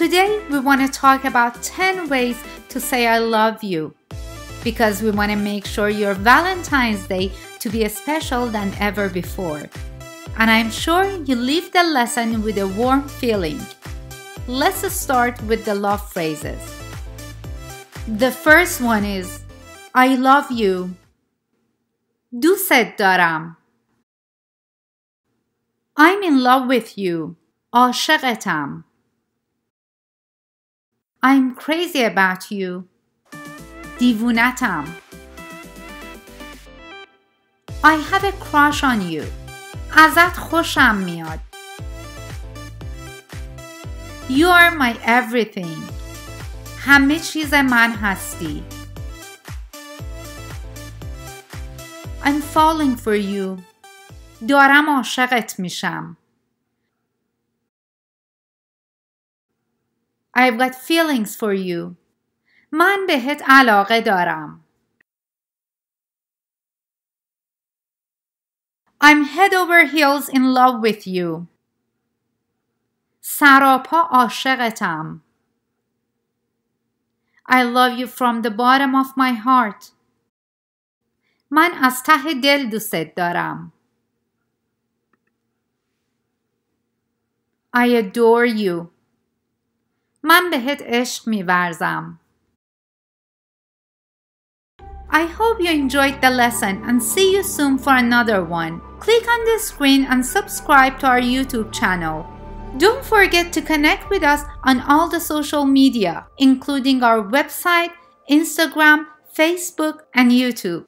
Today, we want to talk about 10 ways to say I love you because we want to make sure your Valentine's Day to be special than ever before. And I'm sure you leave the lesson with a warm feeling. Let's start with the love phrases. The first one is I love you. دوست دارم. I'm in love with you. عاشقتم. I'm crazy about you. دیوونتم. I have a crush on you. ازت خوشم میاد. You are my everything. همه چیز من هستی. I'm falling for you. دارم عاشقت میشم. I've got feelings for you. من بهت علاقه دارم. I'm head over heels in love with you. سراپا عاشقتم. I love you from the bottom of my heart. من از ته دل دوستت دارم. I adore you. من بهت عشق میورزم. I hope you enjoyed the lesson and see you soon for another one. Click on the screen and subscribe to our YouTube channel. Don't forget to connect with us on all the social media, including our website, Instagram, Facebook, and YouTube.